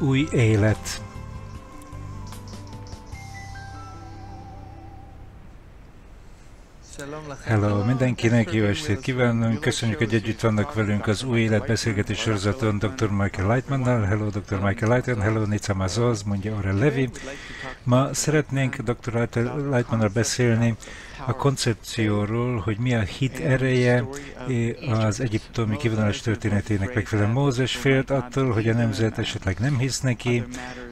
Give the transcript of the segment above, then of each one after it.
új élet. Hello mindenkinek, jó estét kívánunk! Köszönjük, hogy együtt vannak velünk az új életbeszélgetés sorozaton Dr. Michael Lightmannal. Hello, Dr. Michael Lightman, hello, Nica Mazoz, mondja Aurel Levi. Ma szeretnénk Dr. Lightmannal beszélni a koncepcióról, hogy mi a hit ereje az egyiptomi kivonulás történetének megfelelően Mózes félt attól, hogy a nemzet esetleg nem hisz neki,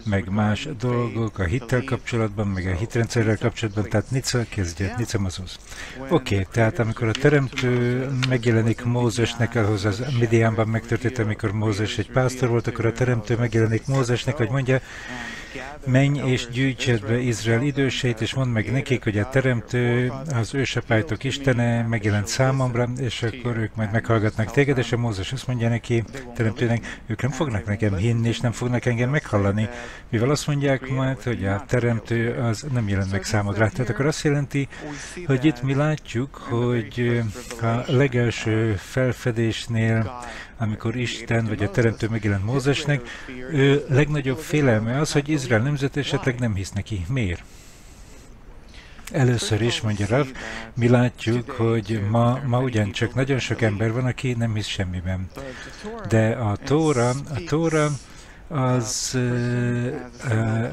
meg más dolgok a hittel kapcsolatban, meg a hitrendszerrel kapcsolatban, tehát Nica kezdje, Nica Mazusz. Oké, okay, tehát amikor a teremtő megjelenik Mózesnek, ahhoz az Midianban megtörtént, amikor Mózes egy pásztor volt, akkor a teremtő megjelenik Mózesnek, hogy mondja, menj és gyűjtsed be Izrael időseit, és mondd meg nekik, hogy a Teremtő, az ősapálytok Istene megjelent számomra, és akkor ők majd meghallgatnak téged, és a Mózes azt mondja neki, Teremtőnek, ők nem fognak nekem hinni, és nem fognak engem meghallani, mivel azt mondják majd, hogy a Teremtő az nem jelent meg számodra. Tehát akkor azt jelenti, hogy itt mi látjuk, hogy a legelső felfedésnél amikor Isten vagy a Teremtő megjelent Mózesnek, ő legnagyobb félelme az, hogy Izrael nemzet esetleg nem hisz neki. Miért? Először is, mondja Rav, mi látjuk, hogy ma, ma ugyancsak nagyon sok ember van, aki nem hisz semmiben. De a Tóra, a Tóra az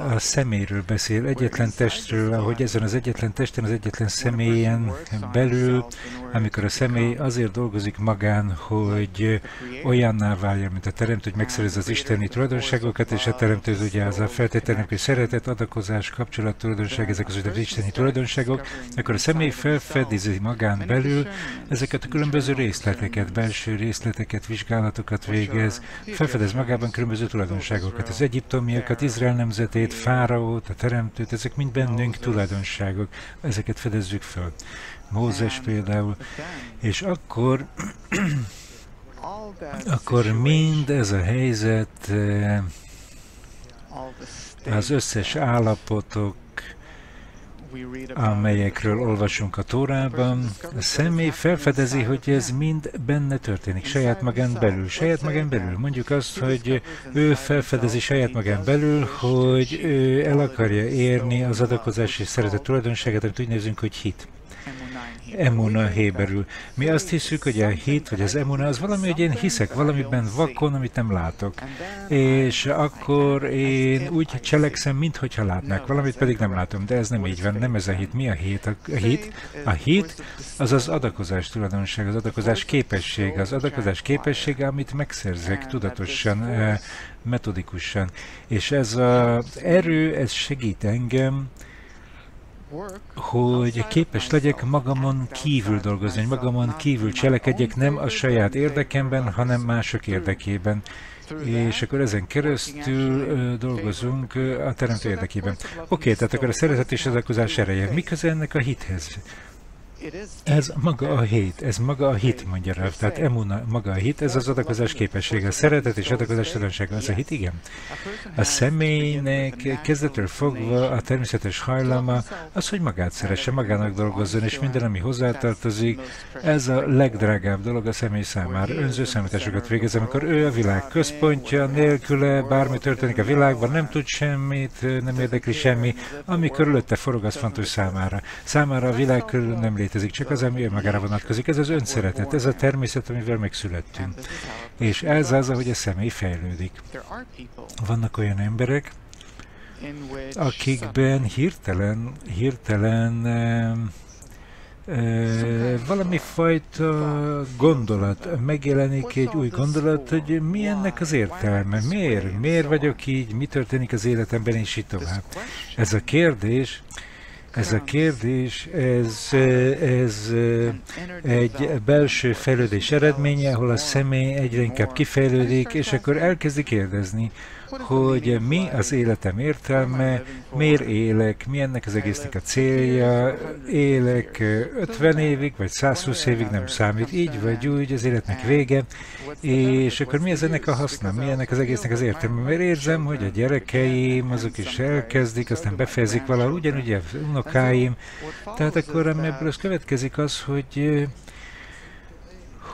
a személyről beszél, egyetlen testről, ahogy ezen az egyetlen testen, az egyetlen személyen belül, amikor a személy azért dolgozik magán, hogy olyanná váljon, mint a teremtő, hogy megszerez az isteni tulajdonságokat, és a teremtő ugye az a feltételnek, hogy szeretet, adakozás, kapcsolat, tulajdonság, ezek az az isteni tulajdonságok, akkor a személy felfedezi magán belül ezeket a különböző részleteket, belső részleteket, vizsgálatokat végez, felfedez magában különböző tulajdonságokat tulajdonságokat, az egyiptomiakat, Izrael nemzetét, Fáraót, a Teremtőt, ezek mind bennünk tulajdonságok, ezeket fedezzük föl. Mózes például, és akkor akkor mind ez a helyzet, eh, az összes állapotok, amelyekről olvasunk a Tórában, a személy felfedezi, hogy ez mind benne történik, saját magán belül. Saját magán belül. Mondjuk azt, hogy ő felfedezi saját magán belül, hogy ő el akarja érni az adakozási szeretet tulajdonságát, amit úgy nézünk, hogy hit emuna héberül. Mi azt hiszük, hogy a hit, vagy az emuna, az valami, hogy én hiszek valamiben vakon, amit nem látok. És akkor én úgy cselekszem, mintha látnák valamit, pedig nem látom. De ez nem így van, nem ez a hit. Mi a hit? A hit, a hit az az adakozás tulajdonság, az adakozás képesség, az adakozás képessége, amit megszerzek tudatosan, eh, metodikusan. És ez az erő, ez segít engem, hogy képes legyek magamon kívül dolgozni, hogy magamon kívül cselekedjek, nem a saját érdekemben, hanem mások érdekében. És akkor ezen keresztül dolgozunk a teremtő érdekében. Oké, okay, tehát akkor a szeretet és az ereje. Mi köze ennek a hithez? Ez maga a hét, ez maga a hit, mondja rá. Tehát emuna, maga a hit, ez az adakozás képessége, a szeretet és adakozás tudatossága, az a hit, igen. A személynek kezdetől fogva a természetes hajlama az, hogy magát szeresse, magának dolgozzon, és minden, ami hozzátartozik, ez a legdrágább dolog a személy számára. Önző számításokat végez, amikor ő a világ központja, nélküle bármi történik a világban, nem tud semmit, nem érdekli semmi, ami körülötte forog, az fontos számára. Számára a világ körül nem létezik létezik, csak az, ami önmagára vonatkozik. Ez az önszeretet, ez a természet, amivel megszülettünk. És ez az, ahogy a személy fejlődik. Vannak olyan emberek, akikben hirtelen, hirtelen valami fajta gondolat, megjelenik egy új gondolat, hogy mi ennek az értelme, miért, miért vagyok így, mi történik az életemben, és így tovább. Ez a kérdés, ez a kérdés, ez, ez egy belső fejlődés eredménye, ahol a személy egyre inkább kifejlődik, és akkor elkezdi kérdezni, hogy mi az életem értelme, miért élek, mi ennek az egésznek a célja, élek 50 évig, vagy 120 évig nem számít, így vagy úgy, az életnek vége, és akkor mi az ennek a haszna, mi ennek az egésznek az értelme, mert érzem, hogy a gyerekeim, azok is elkezdik, aztán befejezik valahol, ugyanúgy a unokáim, tehát akkor ebből az következik az, hogy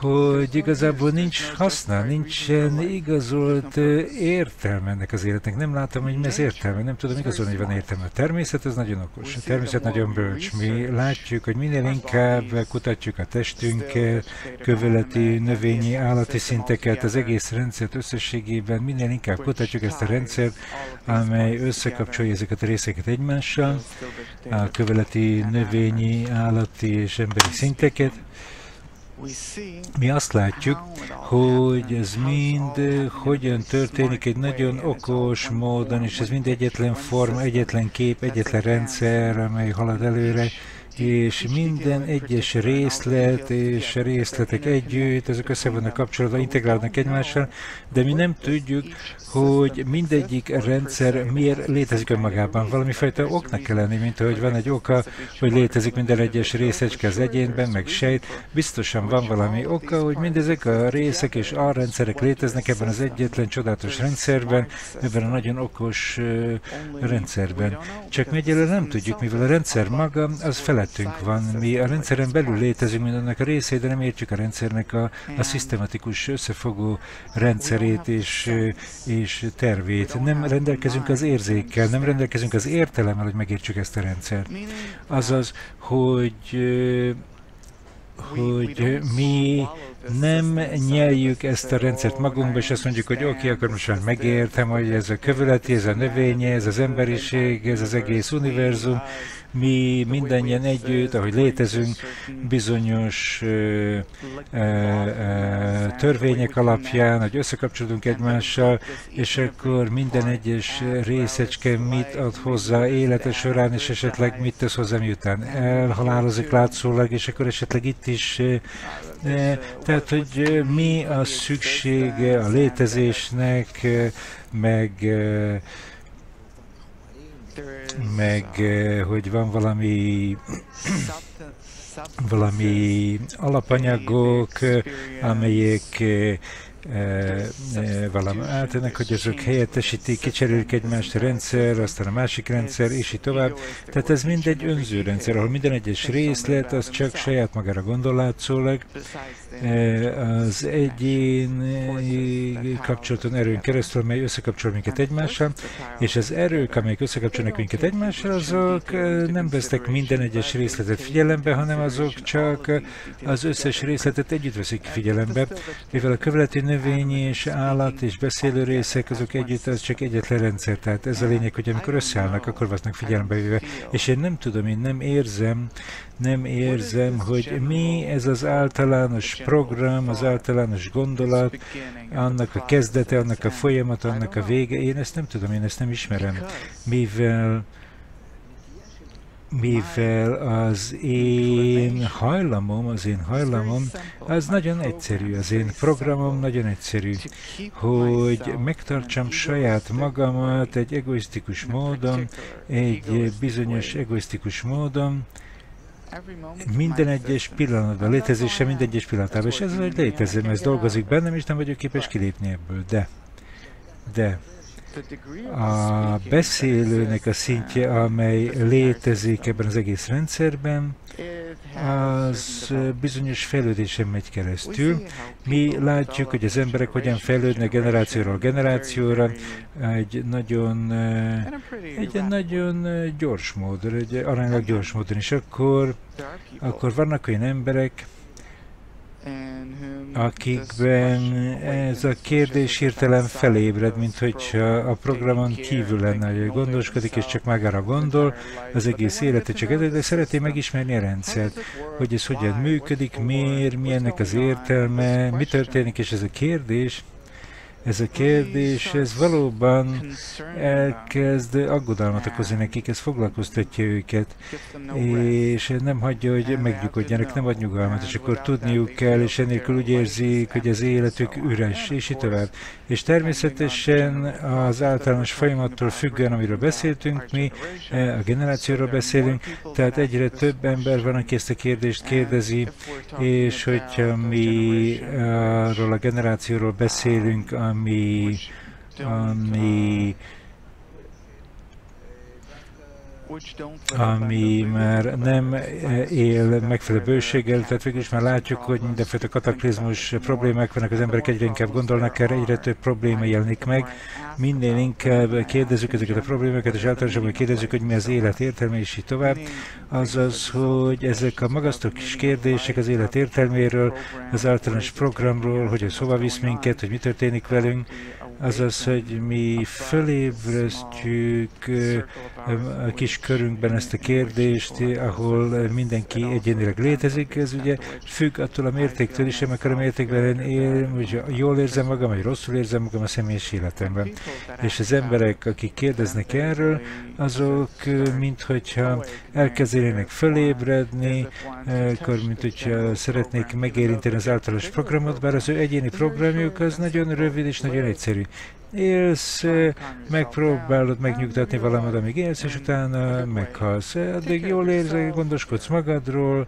hogy igazából nincs haszna, nincsen igazolt értelme ennek az életnek. Nem látom, hogy mi az értelme, nem tudom igazolni, hogy van értelme. A természet az nagyon okos, a természet nagyon bölcs. Mi látjuk, hogy minél inkább kutatjuk a testünkkel, köveleti, növényi, állati szinteket, az egész rendszert összességében, minél inkább kutatjuk ezt a rendszert, amely összekapcsolja ezeket a részeket egymással, a köveleti, növényi, állati és emberi szinteket, mi azt látjuk, hogy ez mind hogyan történik egy nagyon okos módon, és ez mind egyetlen forma, egyetlen kép, egyetlen rendszer, amely halad előre, és minden egyes részlet és részletek együtt, ezek össze vannak kapcsolódva, integrálnak egymással, de mi nem tudjuk, hogy mindegyik rendszer miért létezik önmagában. Valami fajta oknak kell lenni, mint hogy van egy oka, hogy létezik minden egyes részecske az egyénben, meg sejt. Biztosan van valami oka, hogy mindezek a részek és a rendszerek léteznek ebben az egyetlen csodálatos rendszerben, ebben a nagyon okos rendszerben. Csak mi egyelőre nem tudjuk, mivel a rendszer maga az felettünk van. Mi a rendszeren belül létezünk mindennek a részét, de nem értjük a rendszernek a, a szisztematikus összefogó rendszerét és, és és tervét. Nem rendelkezünk az érzékkel, nem rendelkezünk az értelemmel, hogy megértsük ezt a rendszert. Azaz, hogy hogy mi nem nyeljük ezt a rendszert magunkba, és azt mondjuk, hogy oké, okay, akkor most már megértem, hogy ez a kövületi, ez a növénye, ez az emberiség, ez az egész univerzum, mi mindennyien együtt, ahogy létezünk, bizonyos ö, ö, ö, törvények alapján, hogy összekapcsolódunk egymással, és akkor minden egyes részecske mit ad hozzá élete során, és esetleg mit tesz hozzá, miután elhalálozik látszólag, és akkor esetleg itt is tehát, hogy mi a szüksége a létezésnek, meg meg hogy van valami valami alapanyagok, amelyek valami átadnak, hogy azok helyettesítik, kicserélik egymást rendszer, aztán a másik rendszer, és így tovább. Tehát ez mind egy önző rendszer, ahol minden egyes részlet, az csak saját magára gondol látszólag, az egyén kapcsolaton erőn keresztül, mely összekapcsol minket egymással, és az erők, amelyek összekapcsolnak minket egymással, azok nem vesznek minden egyes részletet figyelembe, hanem azok csak az összes részletet együtt veszik figyelembe, mivel a követi növény és állat és beszélő részek, azok együtt, az csak egyetlen rendszer. Tehát ez a lényeg, hogy amikor összeállnak, akkor vesznek figyelembe véve. És én nem tudom, én nem érzem, nem érzem, hogy mi ez az általános program, az általános gondolat, annak a kezdete, annak a folyamata, annak a vége. Én ezt nem tudom, én ezt nem ismerem, mivel mivel az én hajlamom, az én hajlamom, az nagyon egyszerű, az én programom nagyon egyszerű, hogy megtartsam saját magamat egy egoisztikus módon, egy bizonyos egoisztikus módon, minden egyes pillanatban, létezése minden egyes pillanatában, és ez, létezem, ez dolgozik bennem, és nem vagyok képes kilépni ebből, de, de, a beszélőnek a szintje, amely létezik ebben az egész rendszerben, az bizonyos fejlődésen megy keresztül. Mi látjuk, hogy az emberek hogyan fejlődnek generációról generációra, egy nagyon, egy nagyon gyors módon, egy aránylag gyors módon, és akkor, akkor vannak olyan emberek, akikben ez a kérdés hirtelen felébred, mint hogyha a programon kívül lenne, hogy gondoskodik, és csak magára gondol, az egész élete csak ez, de szereti megismerni a rendszert, hogy ez hogyan működik, miért, mi ennek az értelme, mi történik, és ez a kérdés, ez a kérdés, ez valóban elkezd aggodalmat okozni nekik, ez foglalkoztatja őket, és nem hagyja, hogy megnyugodjanak, nem ad nyugalmat, és akkor tudniuk kell, és ennélkül úgy érzik, hogy az életük üres, és így tovább. És természetesen az általános folyamattól függően, amiről beszéltünk, mi a generációról beszélünk, tehát egyre több ember van, aki ezt a kérdést kérdezi, és hogyha mi arról a generációról beszélünk, ami, ami ami már nem él megfelelő bőséggel, tehát végül is már látjuk, hogy mindenféle kataklizmus problémák vannak, az emberek egyre inkább gondolnak erre, egyre több probléma jelenik meg, minél inkább kérdezzük ezeket a problémákat, és általában kérdezzük, hogy mi az élet értelme, és így tovább, azaz, hogy ezek a magasztok kis kérdések az élet értelméről, az általános programról, hogy ez hova visz minket, hogy mi történik velünk, azaz, hogy mi fölébresztjük a kis körünkben ezt a kérdést, ahol mindenki egyénileg létezik, ez ugye függ attól a mértéktől is, amikor a mértékben él, hogy jól érzem magam, vagy rosszul érzem magam a személyes életemben. És az emberek, akik kérdeznek erről, azok, minthogyha elkezdenének fölébredni, akkor, mint hogyha szeretnék megérinteni az általános programot, bár az ő egyéni programjuk az nagyon rövid és nagyon egyszerű élsz, megpróbálod megnyugtatni valamit, amíg élsz, és utána meghalsz. Addig jól érzel, gondoskodsz magadról,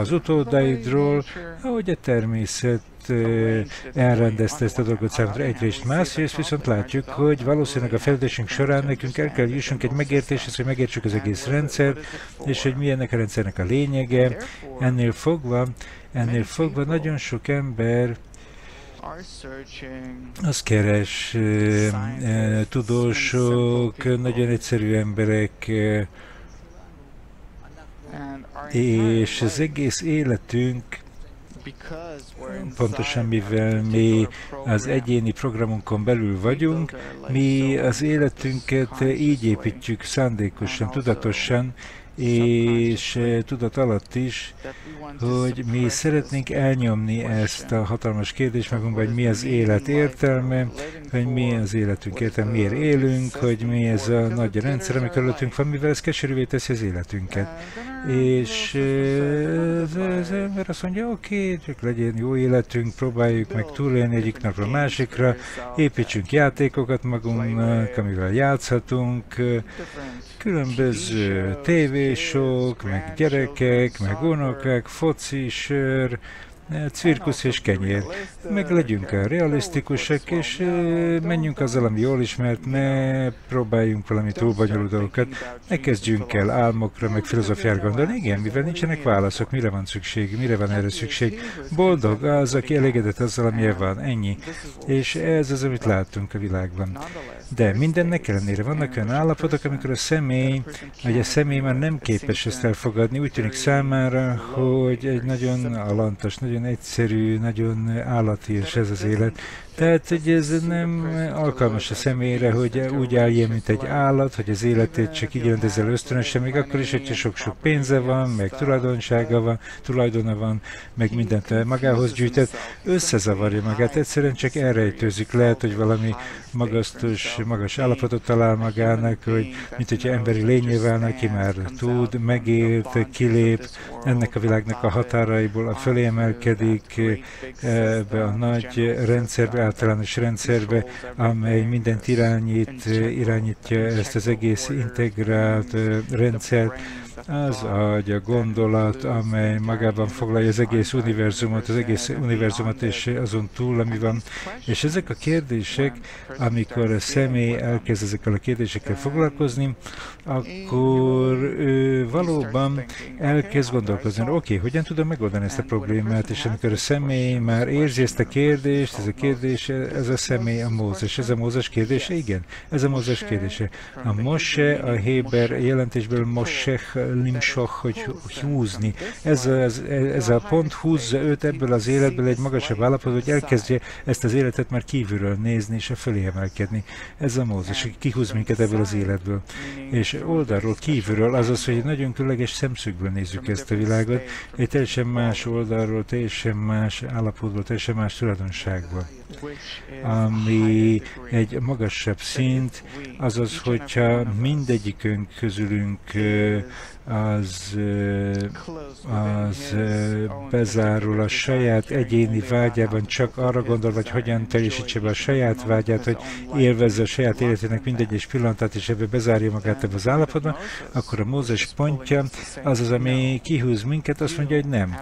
az utódaidról, ahogy a természet elrendezte ezt a dolgot számomra egyrészt, másrészt viszont látjuk, hogy valószínűleg a fejlődésünk során nekünk el kell jussunk egy megértéshez, hogy megértsük az egész rendszert, és hogy mi ennek a rendszernek a lényege. Ennél fogva, ennél fogva nagyon sok ember azt keres tudósok, nagyon egyszerű emberek, és az egész életünk pontosan mivel mi az egyéni programunkon belül vagyunk, mi az életünket így építjük szándékosan, tudatosan, és eh, tudat alatt is, hogy mi szeretnénk elnyomni ezt a hatalmas kérdést magunkban, hogy mi az élet értelme, hogy mi az életünk értelme, miért élünk, hogy mi ez a nagy rendszer, ami körülöttünk van, mivel ez keserűvé teszi az életünket. És eh, az ember azt mondja, oké, csak legyen jó életünk, próbáljuk meg túlélni egyik napra másikra, építsünk játékokat magunknak, amivel játszhatunk, különböző tévésok, meg gyerekek, meg unokák, foci, sör, cirkusz és kenyér. Meg legyünk el realisztikusak, és menjünk azzal, ami jól ismert, ne próbáljunk valami túl bonyolult dolgokat, ne kezdjünk el álmokra, meg filozófiára gondolni. Igen, mivel nincsenek válaszok, mire van szükség, mire van erre szükség. Boldog az, aki elégedett azzal, amilyen van, ennyi. És ez az, amit látunk a világban. De mindennek ellenére vannak olyan állapotok, amikor a személy, vagy a személy már nem képes ezt elfogadni. Úgy tűnik számára, hogy egy nagyon alantas, nagyon egyszerű, nagyon állati, és ez az élet. Tehát, hogy ez nem alkalmas a személyre, hogy úgy álljon, mint egy állat, hogy az életét csak így rendezel ösztönösen, még akkor is, hogyha sok-sok pénze van, meg tulajdonsága van, tulajdona van, meg mindent magához gyűjtett, összezavarja magát, egyszerűen csak elrejtőzik. Lehet, hogy valami magasztos, magas állapotot talál magának, hogy mint hogyha emberi lényé válna, ki már tud, megélt, kilép, ennek a világnak a határaiból a fölé emelkedik, ebbe a nagy rendszerbe, általános rendszerbe, amely mindent irányít, irányítja ezt az egész integrált rendszert, az agy, a gondolat, amely magában foglalja az egész univerzumot, az egész univerzumot és azon túl, ami van. És ezek a kérdések, amikor a személy elkezd ezekkel a kérdésekkel foglalkozni, akkor ő valóban elkezd gondolkozni, oké, okay, hogyan tudom megoldani ezt a problémát, és amikor a személy már érzi ezt a kérdést, ez a kérdés, ez a személy a Mózes. Ez a Mózes kérdése? Igen, ez a Mózes kérdése. A Mose, a Héber jelentésből Mosech limsoch, hogy húzni. Ez a, ez a pont húzza őt ebből az életből egy magasabb állapot, hogy elkezdje ezt az életet már kívülről nézni és a fölé emelkedni. Ez a Mózes, kihúz minket ebből az életből. És oldalról, kívülről, azaz, hogy egy nagyon különleges szemszögből nézzük ezt a világot, egy teljesen más oldalról, teljesen más állapotból, teljesen más tulajdonságból ami egy magasabb szint, azaz, hogyha mindegyikünk közülünk az, az bezárul a saját egyéni vágyában, csak arra gondol, hogy hogyan teljesítse be a saját vágyát, hogy élvezze a saját életének mindegyes pillanatát, és ebbe bezárja magát ebbe az állapotban, akkor a Mózes pontja az az, ami kihúz minket, azt mondja, hogy nem.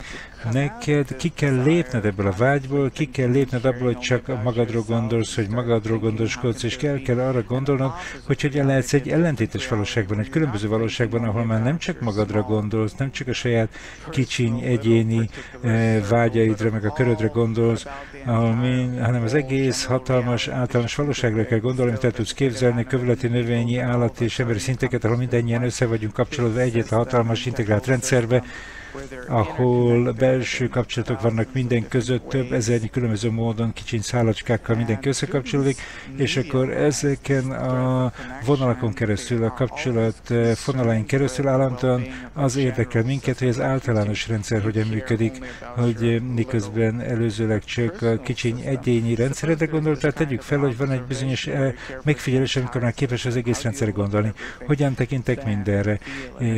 Neked ki kell lépned ebből a vágyból, ki kell lépned abból, hogy csak csak magadról gondolsz, hogy magadról gondoskodsz, és kell, kell arra gondolnod, hogy hogyan lehetsz egy ellentétes valóságban, egy különböző valóságban, ahol már nem csak magadra gondolsz, nem csak a saját kicsiny, egyéni vágyaidra, meg a körödre gondolsz, ahol mi, hanem az egész hatalmas, általános valóságra kell gondolni, amit el tudsz képzelni, kövületi, növényi, állati és emberi szinteket, ahol mindennyien össze vagyunk kapcsolódva egyet a hatalmas integrált rendszerbe, ahol belső kapcsolatok vannak minden között, több ezernyi különböző módon, kicsiny szállacskákkal mindenki összekapcsolódik, és akkor ezeken a vonalakon keresztül, a kapcsolat fonalain keresztül állandóan az érdekel minket, hogy az általános rendszer hogyan működik, hogy miközben előzőleg csak a kicsiny egyéni rendszerre gondoltál, tegyük fel, hogy van egy bizonyos megfigyelés, amikor már képes az egész rendszer gondolni. Hogyan tekintek mindenre,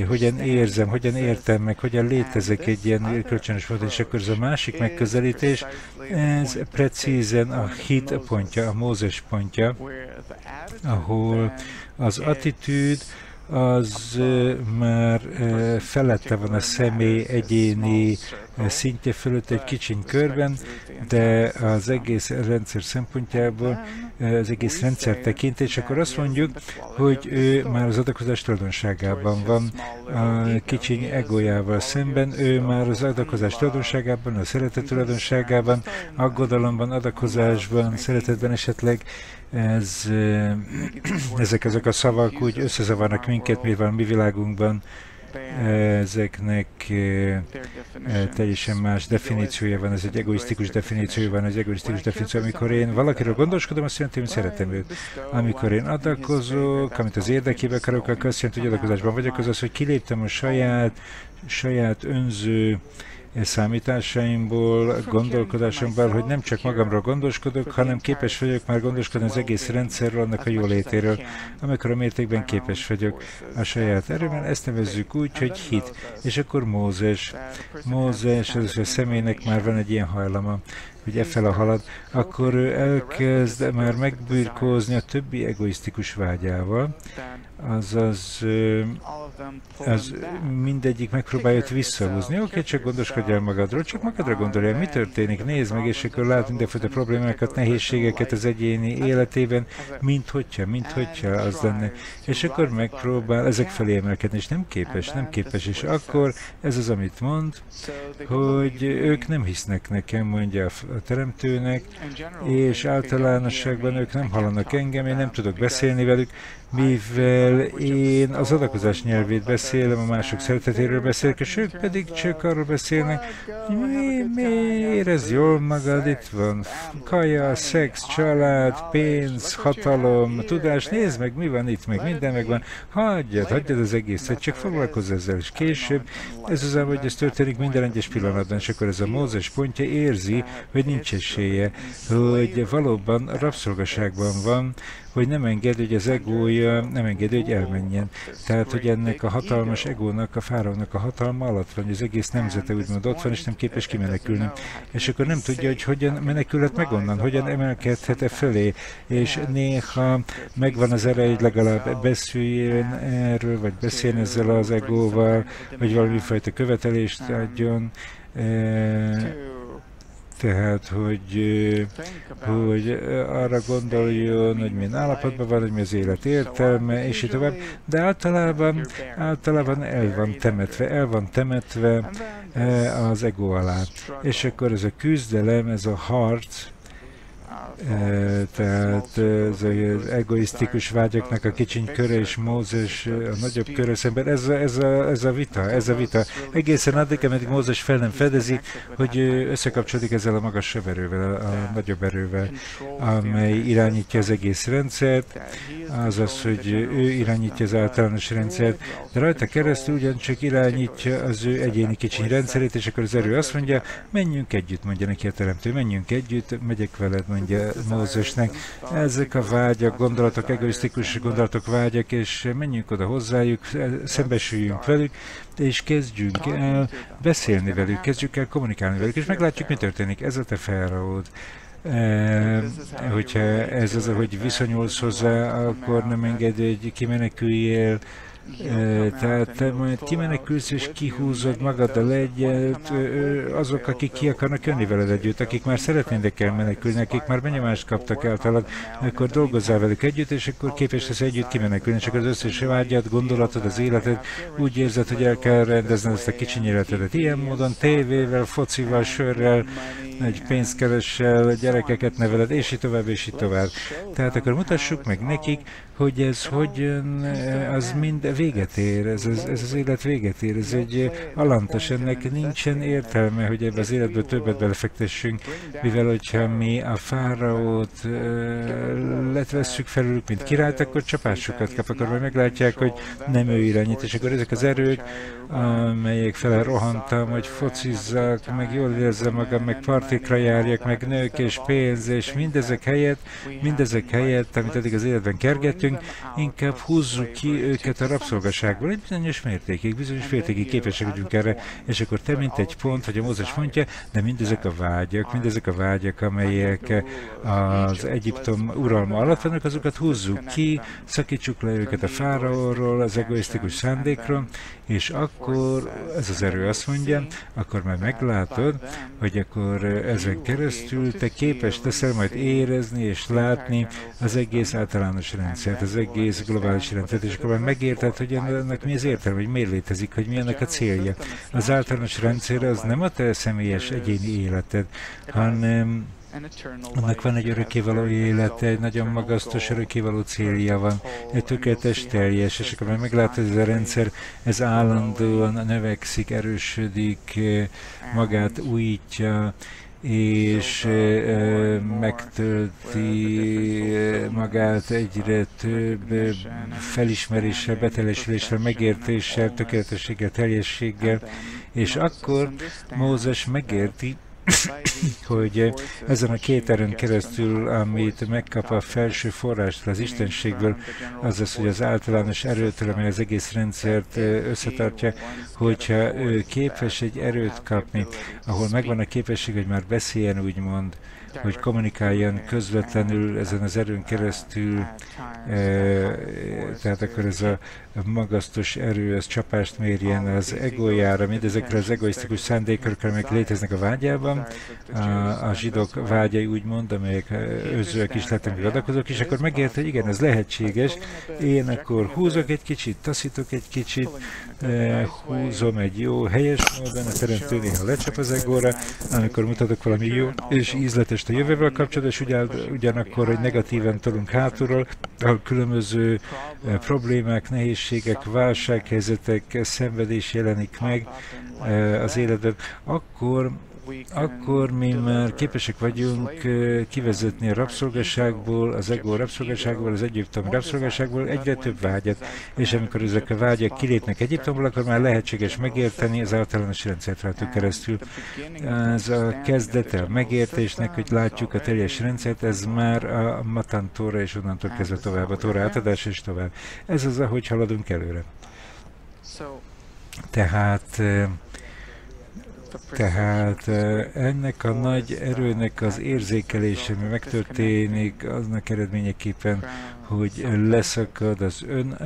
hogyan érzem, hogyan értem meg, hogyan lé létezik egy ilyen kölcsönös és akkor ez a másik megközelítés, ez precízen a hit pontja, a Mózes pontja, ahol az attitűd, az már felette van a személy egyéni szintje fölött egy kicsiny körben, de az egész rendszer szempontjából, az egész rendszer tekintés, akkor azt mondjuk, hogy ő már az adakozás tulajdonságában van, a kicsiny egójával szemben, ő már az adakozás tulajdonságában, a szeretet tulajdonságában, aggodalomban, adakozásban, szeretetben esetleg ez, ezek azok a szavak úgy összezavarnak minket, mivel mi világunkban ezeknek teljesen más definíciója van, ez egy egoisztikus definíciója van, egy egoisztikus definíció. Amikor én valakiről gondoskodom, azt jelenti, hogy szeretem őt. Amikor én adakozok, amit az érdekébe akarok, akkor azt jelenti, hogy adakozásban vagyok, az az, hogy kiléptem a saját, saját önző számításaimból, gondolkodásomból, hogy nem csak magamról gondoskodok, hanem képes vagyok már gondoskodni az egész rendszerről, annak a jólétéről, amikor a mértékben képes vagyok a saját erőben. Ezt nevezzük úgy, hogy hit. És akkor Mózes. Mózes, az a személynek már van egy ilyen hajlama hogy e fel a halad, akkor ő elkezd már megbirkózni a többi egoisztikus vágyával, azaz az mindegyik megpróbálja őt visszahúzni. Oké, okay, csak gondoskodj el magadról, csak magadra gondolj el, mi történik, nézd meg, és akkor lát mindenfajta problémákat, nehézségeket az egyéni életében, mint hogyha, mint hogyha az lenne. És akkor megpróbál ezek felé emelkedni, és nem képes, nem képes, és akkor ez az, amit mond, hogy ők nem hisznek nekem, mondja a teremtőnek, és általánosságban ők nem hallanak engem, én nem tudok beszélni velük, mivel én az adakozás nyelvét beszélem, a mások szeretetéről beszélek, és ők pedig csak arról beszélnek, mi, miért ez jól magad, itt van kaja, szex, család, pénz, hatalom, tudás, nézd meg, mi van itt, meg minden megvan, hagyjad, hagyjad az egészet, csak foglalkozz ezzel, és később. Ez az, hogy ez történik minden egyes pillanatban, és akkor ez a Mózes pontja érzi, hogy nincs esélye, hogy valóban rabszolgaságban van, hogy nem enged, hogy az egója nem engedi, hogy elmenjen. Tehát, hogy ennek a hatalmas egónak, a fáraónak a hatalma alatt van, hogy az egész nemzete úgymond ott van, és nem képes kimenekülni. És akkor nem tudja, hogy hogyan menekülhet meg onnan, hogyan emelkedhet-e fölé, és néha megvan az ereje, hogy legalább beszéljen erről, vagy beszéljen ezzel az egóval, vagy valami fajta követelést adjon, tehát, hogy, hogy arra gondoljon, hogy milyen állapotban van, hogy mi az élet értelme, és így tovább, de általában, általában el van temetve, el van temetve az ego alá. És akkor ez a küzdelem, ez a harc, tehát ez az egoisztikus vágyaknak a kicsiny köre és Mózes a nagyobb köre szemben, ez ez, a, ez a vita, ez a vita. Egészen addig, ameddig Mózes fel nem fedezi, hogy összekapcsolódik ezzel a magasabb erővel, a, a nagyobb erővel, amely irányítja az egész rendszert, azaz, hogy ő irányítja az általános rendszert, de rajta keresztül ugyancsak irányítja az ő egyéni kicsiny rendszerét, és akkor az erő azt mondja, menjünk együtt, mondja neki a teremtő, menjünk együtt, megyek veled, mondja Mózesnek. Ezek a vágyak, gondolatok, egoisztikus gondolatok, vágyak, és menjünk oda hozzájuk, szembesüljünk velük, és kezdjünk el beszélni velük, kezdjük el kommunikálni velük, és meglátjuk, mi történik. Ez a te felraód. E, hogyha ez az, ahogy viszonyulsz hozzá, akkor nem enged, hogy kimeneküljél, Tehát majd kimenekülsz és kihúzod magad a legyet, azok, akik ki akarnak jönni veled együtt, akik már szeretnének elmenekülni, akik már benyomást kaptak általad, akkor dolgozzál velük együtt, és akkor képes lesz együtt kimenekülni, csak az összes vágyat, gondolatod, az életed, úgy érzed, hogy el kell rendezni ezt a kicsi életedet. Ilyen módon tévével, focival, sörrel, egy pénzkeressel, gyerekeket neveled, és így tovább, és így tovább. Tehát akkor mutassuk meg nekik, hogy ez hogy az mind véget ér, ez, ez, ez az élet véget ér, ez egy alantas, ennek nincsen értelme, hogy ebbe az életbe többet belefektessünk, mivel hogyha mi a fáraót letvesszük felülük, mint királyt, akkor csapásokat kap, akkor majd meglátják, hogy nem ő irányít, és akkor ezek az erők, amelyek fel rohantam, hogy focizzak, meg jól érzem magam, meg partikra járjak, meg nők és pénz, és mindezek helyett, mindezek helyett, amit eddig az életben kergettünk, inkább húzzuk ki őket a rabszolgaságból. Egy bizonyos mértékig, bizonyos mértékig képesek vagyunk erre, és akkor te, mint egy pont, vagy a Mózes pontja, de mindezek a vágyak, mindezek a vágyak, amelyek az Egyiptom uralma alatt vannak, azokat húzzuk ki, szakítsuk le őket a fáraóról, az egoisztikus szándékról, és akkor ez az erő azt mondja, akkor már meglátod, hogy akkor ezen keresztül te képes teszel majd érezni és látni az egész általános rendszert, az egész globális rendszert, és akkor már megérted, hogy ennek mi az értelme, hogy miért létezik, hogy mi ennek a célja. Az általános rendszer az nem a te személyes egyéni életed, hanem annak van egy örökkévaló élete, egy nagyon magasztos örökkévaló célja van, egy tökéletes teljes, és akkor meglátod, ez a rendszer, ez állandóan növekszik, erősödik, magát újítja, és megtölti magát egyre több felismeréssel, beteljesüléssel, megértéssel, tökéletességgel, teljességgel, és akkor Mózes megérti, hogy ezen a két erőn keresztül, amit megkap a felső forrástól, az Istenségből, az az, hogy az általános erőtől, amely az egész rendszert összetartja, hogyha ő képes egy erőt kapni, ahol megvan a képesség, hogy már beszéljen, úgymond, hogy kommunikáljon közvetlenül ezen az erőn keresztül, tehát akkor ez a magasztos erő, ez csapást mérjen az egójára, mindezekre az egoisztikus szándékokra, amelyek léteznek a vágyában, a, a zsidók vágyai úgymond, amelyek őzőek is lehetnek, vagy adakozók is, akkor megért, hogy igen, ez lehetséges, én akkor húzok egy kicsit, taszítok egy kicsit, húzom egy jó, helyes módon, a teremtő néha lecsap az egóra, amikor mutatok valami jó és ízletes a jövővel kapcsolatban, és ugyan, ugyanakkor, hogy negatíven tudunk hátulról, ahol különböző e, problémák, nehézségek, válsághelyzetek, szenvedés jelenik meg e, az életben, akkor akkor mi már képesek vagyunk kivezetni a rabszolgaságból, az ego rabszolgaságból, az egyiptom rabszolgaságból egyre több vágyat, és amikor ezek a vágyak kilépnek Egyiptomból, akkor már lehetséges megérteni az általános rendszert rajtuk keresztül. Ez a kezdete a megértésnek, hogy látjuk a teljes rendszert, ez már a Matan Tóra, és onnantól kezdve tovább, a Tóra átadás és tovább. Ez az, ahogy haladunk előre. Tehát tehát ennek a nagy erőnek az érzékelése, ami megtörténik, aznak eredményeképpen hogy leszakad az ön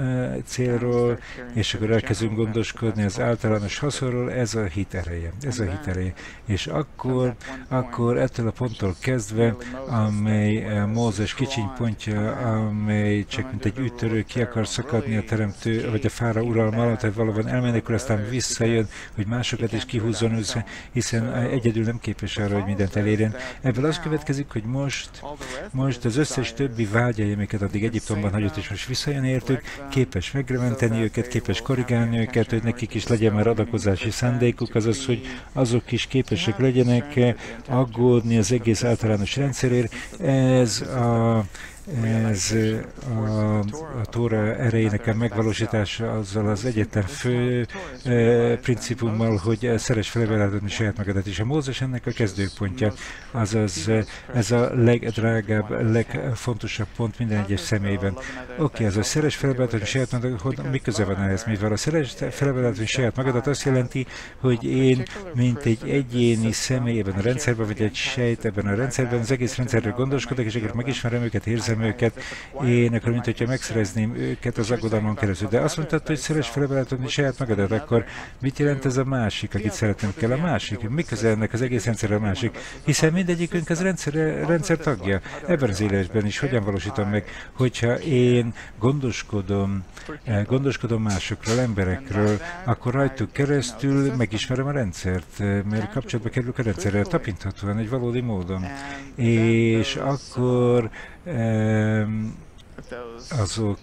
célról, és akkor elkezdünk gondoskodni az általános haszonról, ez a hit ereje. Ez a hit ereje. És akkor, akkor ettől a ponttól kezdve, amely Mózes kicsiny pontja, amely csak mint egy üttörő ki akar szakadni a teremtő, vagy a fára uralma tehát valóban elmenekül, aztán visszajön, hogy másokat is kihúzzon össze, hiszen egyedül nem képes arra, hogy mindent elérjen. Ebből az következik, hogy most, most az összes többi vágyai, amiket addig Egyiptomban hagyott, és most visszajön értük, képes megrementeni őket, képes korrigálni őket, hogy nekik is legyen már adakozási szándékuk, azaz, hogy azok is képesek legyenek aggódni az egész általános rendszerért. Ez a ez a, a Tóra erejének a megvalósítása azzal az egyetlen fő e, principummal, hogy szeres felveladni saját magadat is. A Mózes ennek a kezdőpontja, azaz ez a legdrágább, legfontosabb pont minden egyes személyben. Oké, okay, ez a szeres felveladni saját magadat, mi köze van ehhez? Mivel a szeres felveladni saját magadat azt jelenti, hogy én, mint egy egyéni személy a rendszerben, vagy egy sejt ebben a rendszerben, az egész rendszerről gondoskodok, és akkor megismerem őket, érzem megszerzem őket, én akkor, mint hogyha megszerezném őket az aggodalmon keresztül. De azt mondtad, hogy szeres felebeltetni saját magadat, akkor mit jelent ez a másik, akit szeretném kell a másik? Mi köze ennek az egész rendszer a másik? Hiszen mindegyikünk az rendszer, rendszer tagja. Ebben az életben is hogyan valósítom meg, hogyha én gondoskodom, eh, gondoskodom másokról, emberekről, akkor rajtuk keresztül megismerem a rendszert, eh, mert kapcsolatba kerülök a rendszerrel, tapinthatóan, egy valódi módon. És akkor um, azok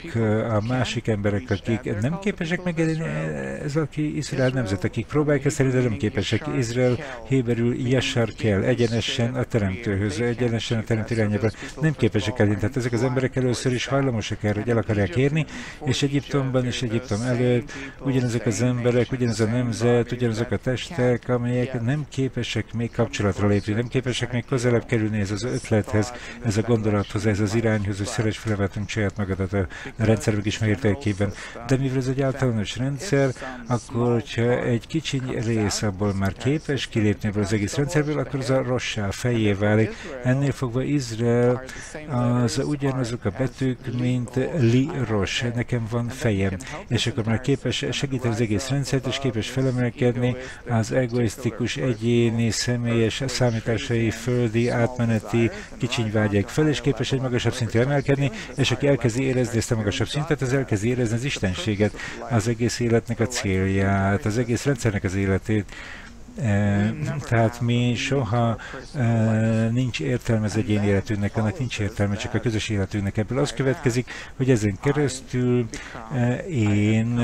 a másik emberek, akik nem képesek megélni, ez aki Izrael nemzet, akik próbálják ezt de nem képesek. Izrael héberül Yeshar kell, egyenesen a teremtőhöz, egyenesen a teremtő irányába. Nem képesek elérni. Tehát ezek az emberek először is hajlamosak erre, hogy el akarják érni, és Egyiptomban és Egyiptom előtt ugyanezek az emberek, ugyanez a nemzet, ugyanazok a testek, amelyek nem képesek még kapcsolatra lépni, nem képesek még közelebb kerülni ez az ötlethez, ez a gondolathoz, ez az irányhoz, hogy szeres felvetünk saját magadat a rendszer megismertékében. De mivel ez egy általános rendszer, akkor hogyha egy kicsi rész abból már képes kilépni ebből az egész rendszerből, akkor az a rossá fejé válik. Ennél fogva Izrael az ugyanazok a betűk, mint li ros. Nekem van fejem. És akkor már képes segíteni az egész rendszert, és képes felemelkedni az egoisztikus, egyéni, személyes, számításai, földi, átmeneti kicsinyvágyák fel, és képes egy magasabb szintre emelkedni, és aki elkezdi érezni ezt a magasabb szintet, az elkezdi érezni az istenséget, az egész életnek a célját, az egész rendszernek az életét. E, tehát mi soha e, nincs értelme az egyén életünknek, annak nincs értelme, csak a közös életünknek. Ebből az következik, hogy ezen keresztül e, én,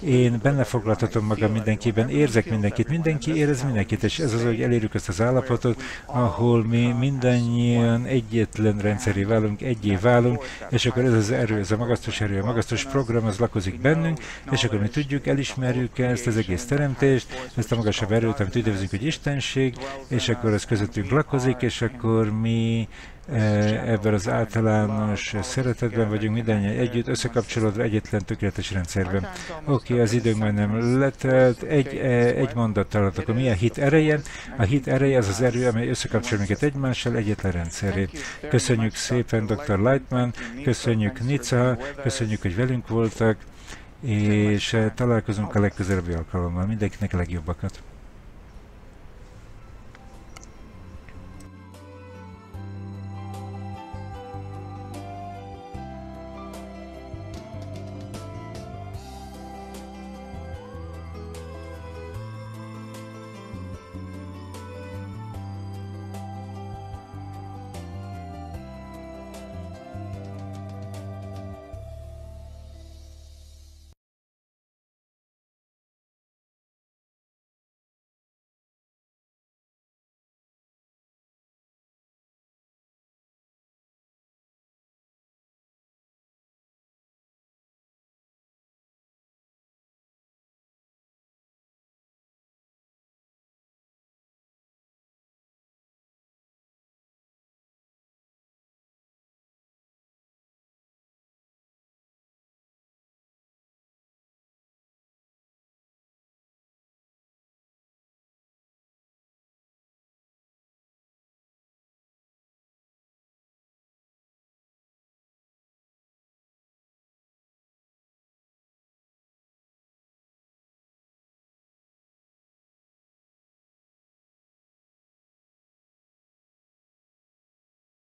én benne foglaltatom magam mindenkiben, érzek mindenkit, mindenki érez mindenkit, és ez az, hogy elérjük ezt az állapotot, ahol mi mindannyian egyetlen rendszeré válunk, egyé válunk, és akkor ez az erő, ez a magasztos erő, a magasztos program, az lakozik bennünk, és akkor mi tudjuk, elismerjük ezt az egész teremtést, ezt a magasabb erőt, amit üdvözlünk, hogy Istenség, és akkor ez közöttünk lakozik, és akkor mi e, ebben az általános szeretetben vagyunk mindannyian együtt, összekapcsolódva egyetlen tökéletes rendszerben. Oké, okay, az időnk majdnem letelt, egy, e, egy mondattal akkor mi a hit ereje? A hit ereje az az erő, amely összekapcsol minket egymással egyetlen rendszeré. Köszönjük szépen dr. Lightman, köszönjük Nica, köszönjük, hogy velünk voltak, és találkozunk a legközelebbi alkalommal. Mindenkinek legjobbakat!